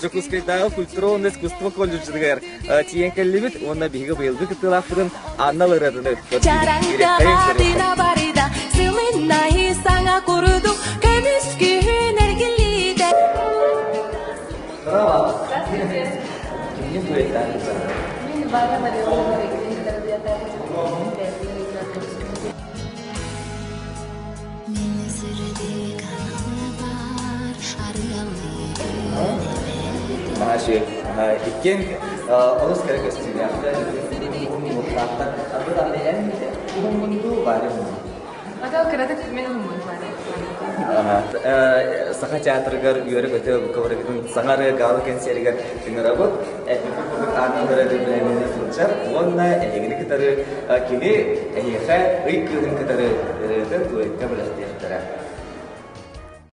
Жокускайдағы культурон искусство колледждігер. Тиенка на онна бейгі бейлді кітылафырын аналырыдын өткөрді. барида, мына ше иккен олус кэргэстине саха театргар үйөрүк өтө коворгин саңары галы кенсергер тыңырабыт танырыдынчар онна элегини кытары кини эхе ый кыдын кытары